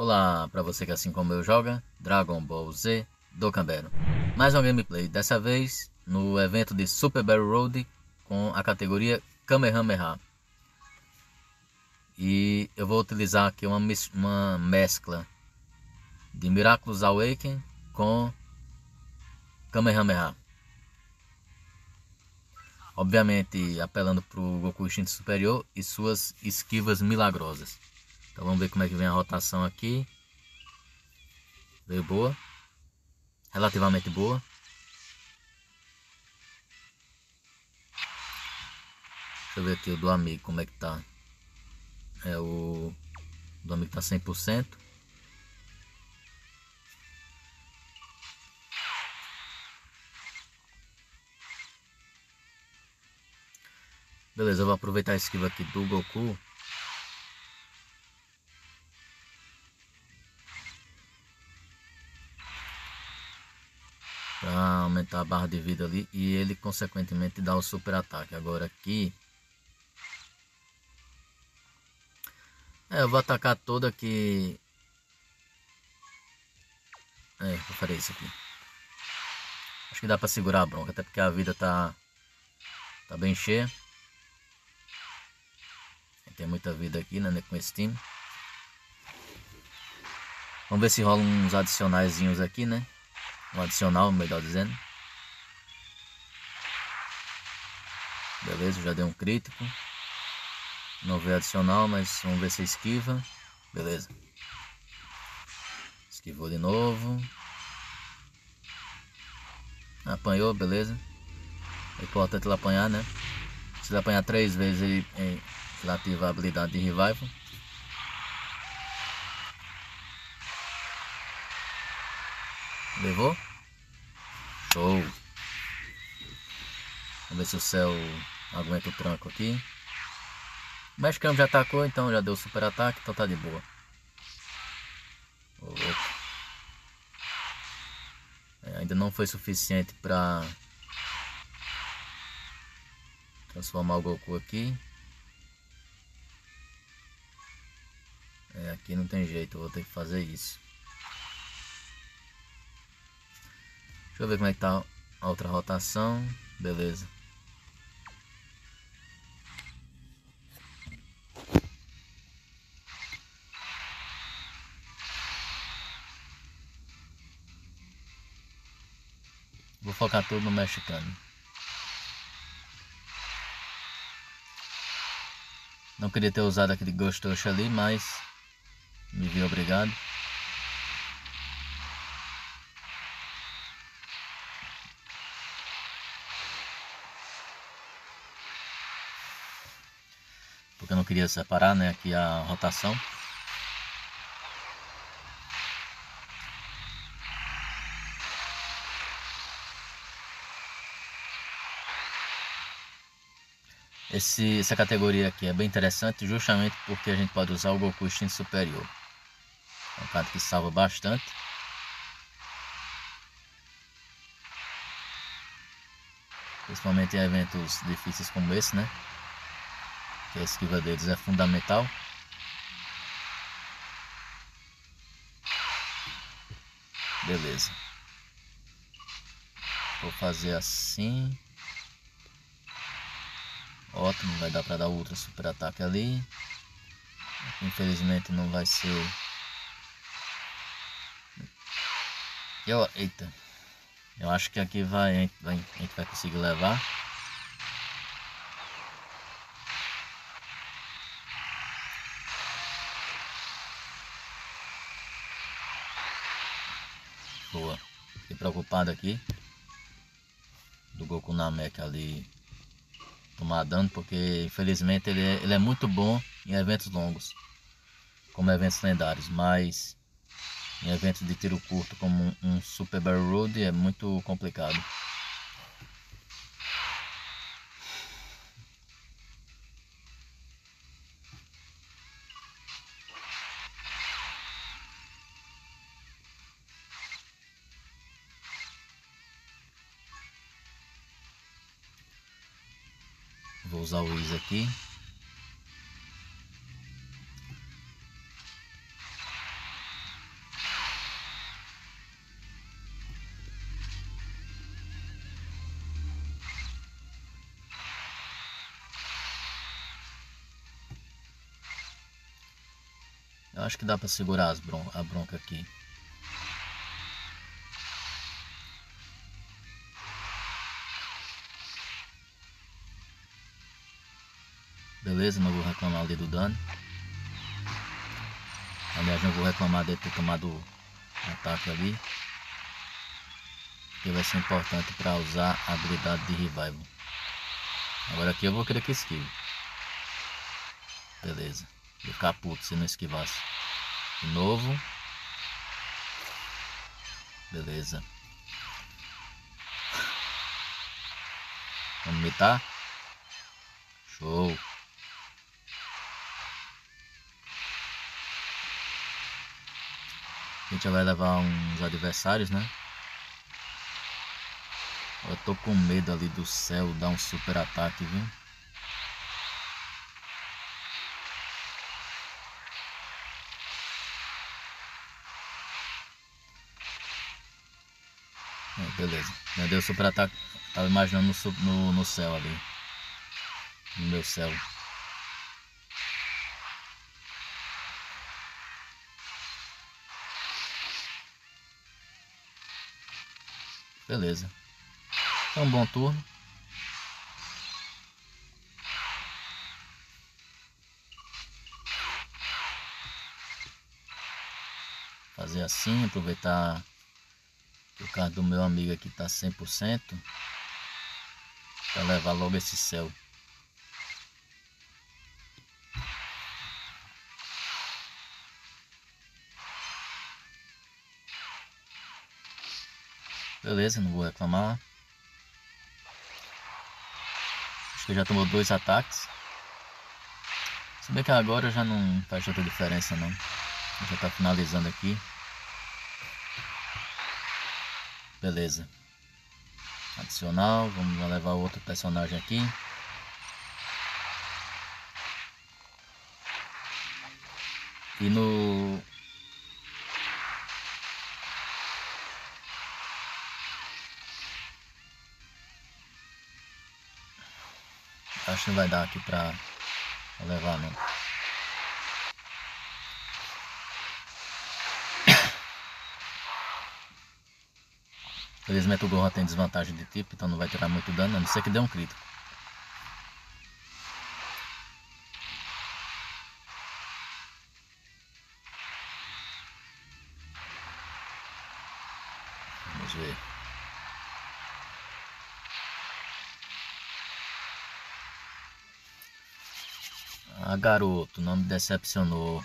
Olá para você que assim como eu joga Dragon Ball Z do Cambero. Mais um gameplay, dessa vez no evento de Super Battle Road com a categoria Kamehameha. E eu vou utilizar aqui uma, uma mescla de Miraculous Awaken com Kamehameha. Obviamente apelando para o Goku Instinto Superior e suas esquivas milagrosas. Então vamos ver como é que vem a rotação aqui. Veio boa. Relativamente boa. Deixa eu ver aqui o do amigo como é que tá. É o do amigo tá 100%. Beleza, eu vou aproveitar a esquiva aqui do Goku para aumentar a barra de vida ali e ele consequentemente dá o super ataque. Agora aqui é, eu vou atacar todo aqui. É, eu farei isso aqui. Acho que dá para segurar a bronca, até porque a vida tá tá bem cheia. Tem muita vida aqui, né, com esse time. Vamos ver se rola uns adicionaizinhos aqui, né? Um adicional, melhor dizendo. Beleza, já deu um crítico. Não veio adicional, mas vamos ver se esquiva. Beleza. Esquivou de novo. Apanhou, beleza. É importante ele apanhar, né? Se ele apanhar três vezes, ele, ele ativa a habilidade de revival. Levou? Show! Vamos ver se o céu aguenta o tranco aqui. O mexicano já atacou, então já deu super ataque, então tá de boa. É, ainda não foi suficiente para transformar o Goku aqui. É, aqui não tem jeito, eu vou ter que fazer isso. Deixa eu ver como é que tá a outra rotação. Beleza. Vou focar tudo no mexicano. Não queria ter usado aquele gostoso ali, mas me vi obrigado. Eu não queria separar né, aqui a rotação. Esse, essa categoria aqui é bem interessante justamente porque a gente pode usar o Goku Instinto Superior. É um carta que salva bastante. Principalmente em eventos difíceis como esse, né? Que a esquiva deles é fundamental. Beleza. Vou fazer assim. Ótimo, vai dar para dar outra super ataque ali. Infelizmente não vai ser. Eu, eita. Eu acho que aqui vai, vai, a gente vai conseguir levar. Boa. Fiquei preocupado aqui. Do Goku Namek ali tomar dano, porque infelizmente ele é, ele é muito bom em eventos longos, como eventos lendários, mas em eventos de tiro curto como um, um Super Barrel Road é muito complicado. aqui. Eu acho que dá para segurar as bron a bronca aqui. Não vou reclamar ali do dano. Aliás, não vou reclamar de ter tomado ataque ali. Que vai ser importante para usar a habilidade de revival. Agora aqui eu vou querer que esquive. Beleza. Vou ficar puto se não esquivasse. De novo. Beleza. Vamos mitar? Show. A gente já vai levar uns adversários, né? Eu tô com medo ali do céu dar um super ataque, viu? Beleza. Meu Deus, super ataque. Tava imaginando no, no, no céu ali. No meu céu. Beleza. É um bom turno. Fazer assim, aproveitar que o carro do meu amigo aqui tá 100% para levar logo esse céu. Beleza, não vou reclamar. Acho que já tomou dois ataques. Se bem que agora já não faz tanta diferença não. Já tá finalizando aqui. Beleza. Adicional, vamos levar outro personagem aqui. E no Acho que não vai dar aqui pra levar não. Felizmente o Gohan tem desvantagem de tipo, então não vai tirar muito dano, a não ser que dê um crítico. Vamos ver. Ah, garoto, não me decepcionou.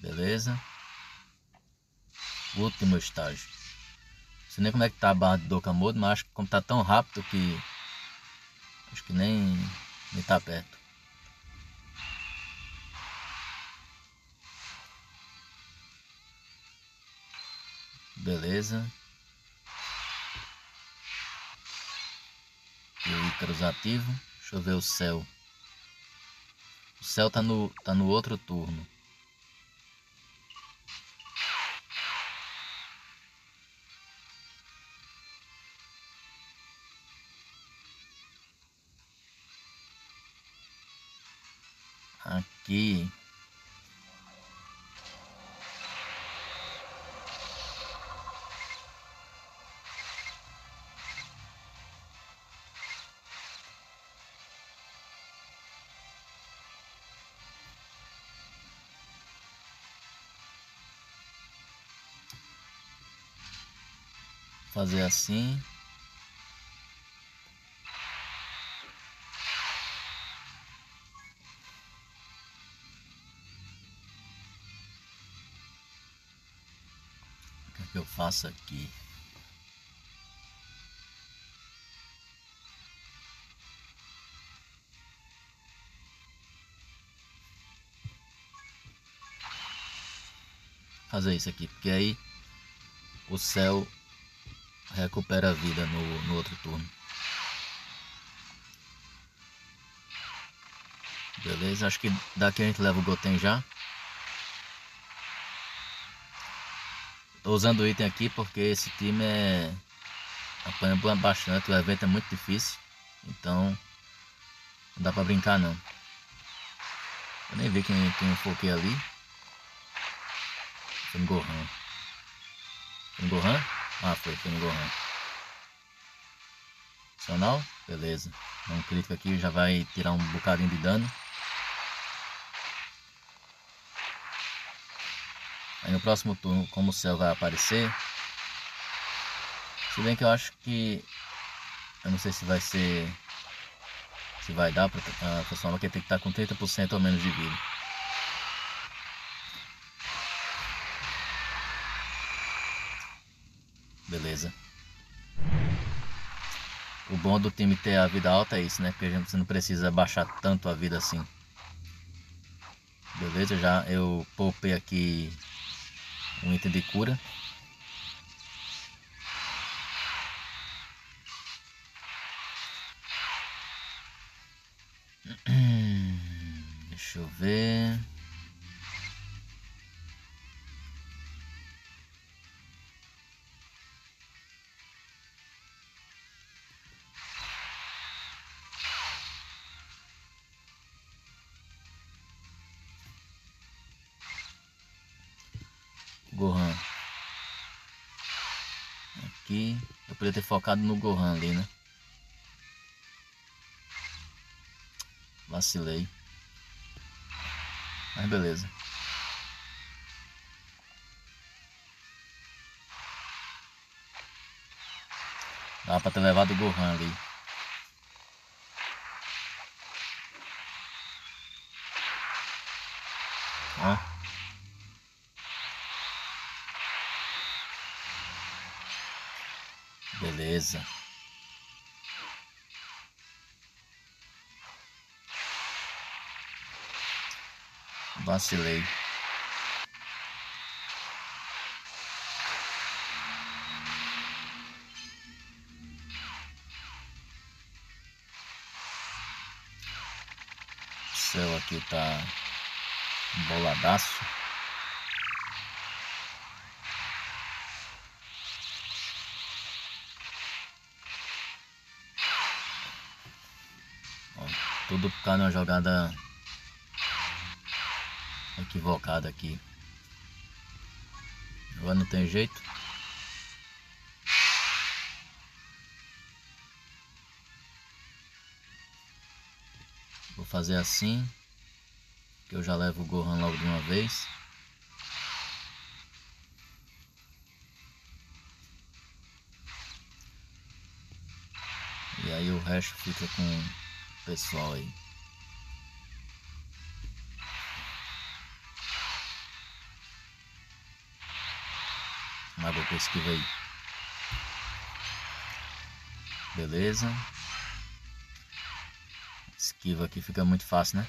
Beleza. Último estágio. Não sei nem como é que tá a barra de Dokamodo, mas acho que como tá tão rápido que... Acho que nem, nem tá perto. Beleza. Ícaros ativo. Deixa eu ver o céu. O céu tá no, tá no outro turno. Aqui fazer assim. O que, é que eu faço aqui? Fazer isso aqui, porque aí o céu recupera a vida no, no outro turno. Beleza, acho que daqui a gente leva o Goten já. Tô usando o item aqui porque esse time é apanha bastante, o evento é muito difícil. Então Não dá pra brincar não. Eu nem vi quem, quem foquei ali. No Gohan. No Gohan? Ah, foi, foi no Gohan. Adicional? Beleza. Um crítico aqui, já vai tirar um bocadinho de dano. Aí no próximo turno, como o céu vai aparecer. Se bem que eu acho que. Eu não sei se vai ser. Se vai dar pra transformar, porque tem que estar com 30% ou menos de vida. O bom do time ter a vida alta é isso, né? Porque a gente não precisa baixar tanto a vida assim. Beleza, já eu poupei aqui um item de cura. Deixa eu ver. Aqui. Eu poderia ter focado no Gohan ali, né? Vacilei. Mas beleza. Dá pra ter levado o Gohan ali. Ó. Beleza. Vacilei. O céu aqui tá boladaço. Tudo por causa de uma jogada equivocada aqui. Agora não tem jeito. Vou fazer assim. Que eu já levo o Gohan logo de uma vez. E aí o resto fica com pessoal aí. Uma boa esquiva aí. Beleza. Esquiva aqui fica muito fácil, né?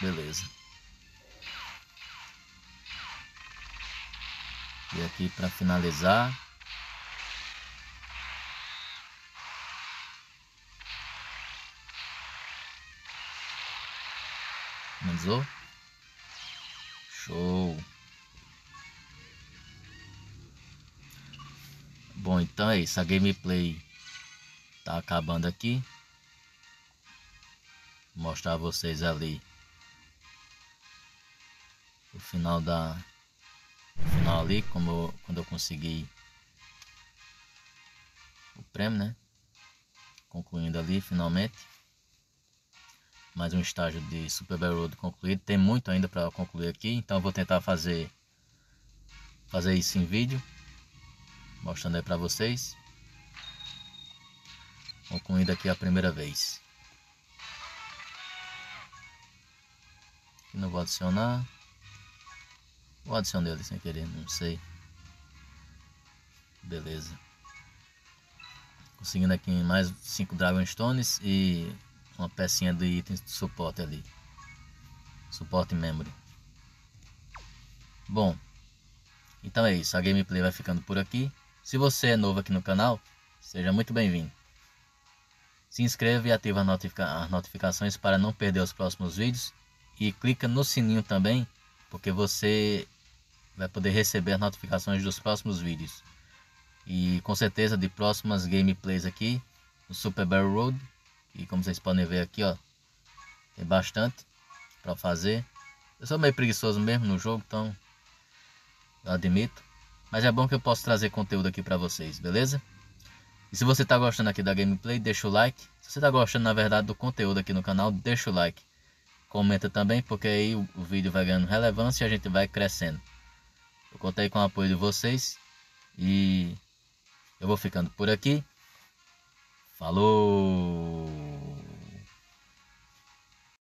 Beleza. Aqui para finalizar. Finalizou? Show! Bom, então é isso. A gameplay tá acabando aqui. Vou mostrar a vocês ali o final da final ali, como eu, quando eu consegui o prêmio, né? Concluindo ali finalmente. Mais um estágio de Super Battle Road concluído. Tem muito ainda para concluir aqui, então eu vou tentar fazer fazer isso em vídeo, mostrando aí para vocês. Concluindo aqui a primeira vez. não vou adicionar. Ou adicionei ele sem querer, não sei. Beleza. Conseguindo aqui mais 5 Dragon Stones e uma pecinha de itens de suporte ali. Suporte memory. Bom, então é isso. A gameplay vai ficando por aqui. Se você é novo aqui no canal, seja muito bem-vindo. Se inscreva e ativa as notificações para não perder os próximos vídeos. E clica no sininho também porque você vai poder receber as notificações dos próximos vídeos. E com certeza de próximas gameplays aqui no Super Barrel Road. E como vocês podem ver aqui, ó, tem bastante para fazer. Eu sou meio preguiçoso mesmo no jogo, então eu admito. Mas é bom que eu posso trazer conteúdo aqui para vocês, beleza? E se você está gostando aqui da gameplay, deixa o like. Se você está gostando, na verdade, do conteúdo aqui no canal, deixa o like. Comenta também, porque aí o, vídeo vai ganhando relevância e a gente vai crescendo. Eu contei com o apoio de vocês e eu vou ficando por aqui. Falou!